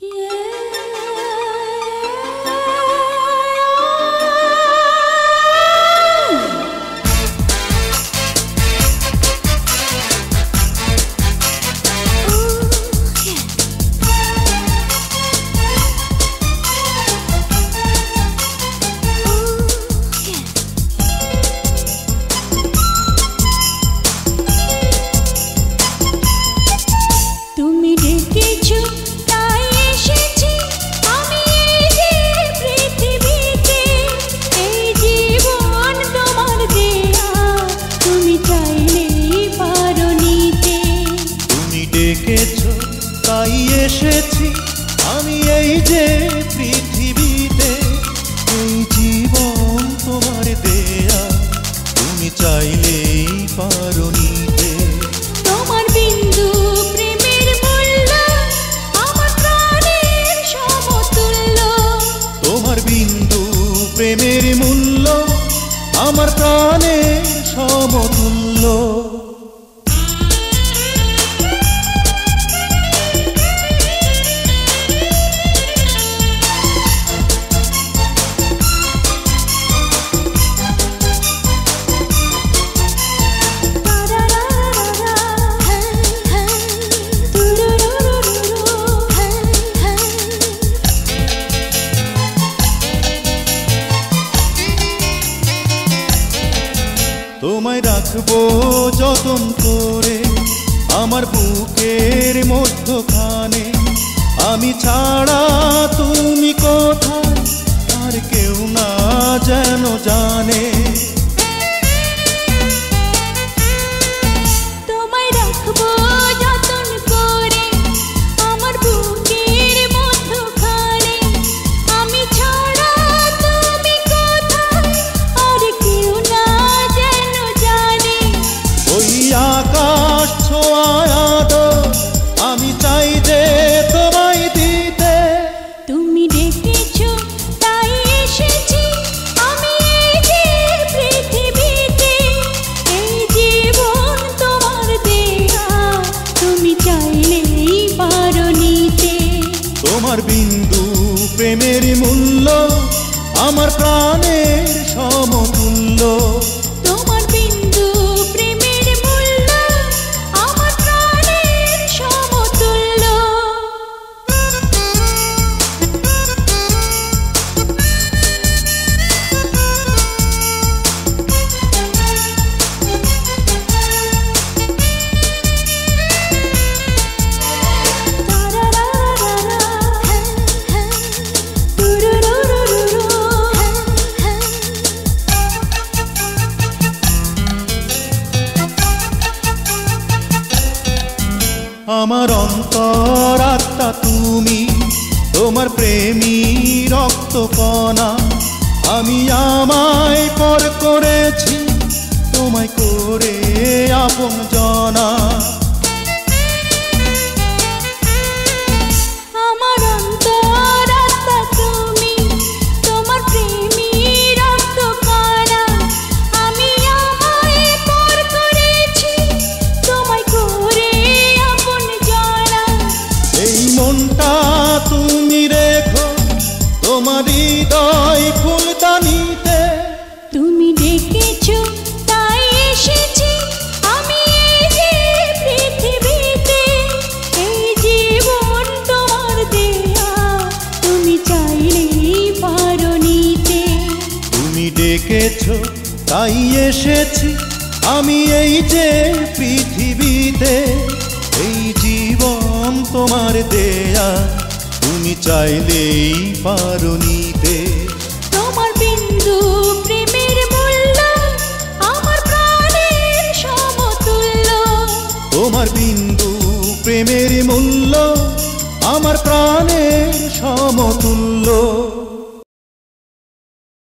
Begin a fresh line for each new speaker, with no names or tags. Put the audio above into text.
তুমি প্রাণের সমতুল্য।
তোমায় রাখব যতন করে আমার বুকের মধ্যখানে। আমি ছাড়া তুমি কোথায়? আর কেউ না যেন জানে।
তোমার
বিন্দু প্রেমের মূল্য আমার প্রাণের সমতুল্য
আমার
অন্তর আত্মা তুমি, তোমার প্রেমী রক্ত কণা আমি আমায় পর করেছি, তোমায় করে আপন জনা।
তোমার
হৃদয় ফুলদানিতে।
তুমি ডেকেছো তাই এসেছি আমি এই যে পৃথিবীতে। এই জীবন তোমার দেয়া তুমি চাইলেই পারো নিতে।
তুমি ডেকেছ তাই এসেছি আমি এই যে পৃথিবীতে। এই জীবন তোমার দেয়া চাইলেই পারো নিতে।
তোমার বিন্দু প্রেমের মূল্য আমার প্রাণের সমতুল্য।
তোমার বিন্দু প্রেমের মূল্য আমার প্রাণের সমতুল্য।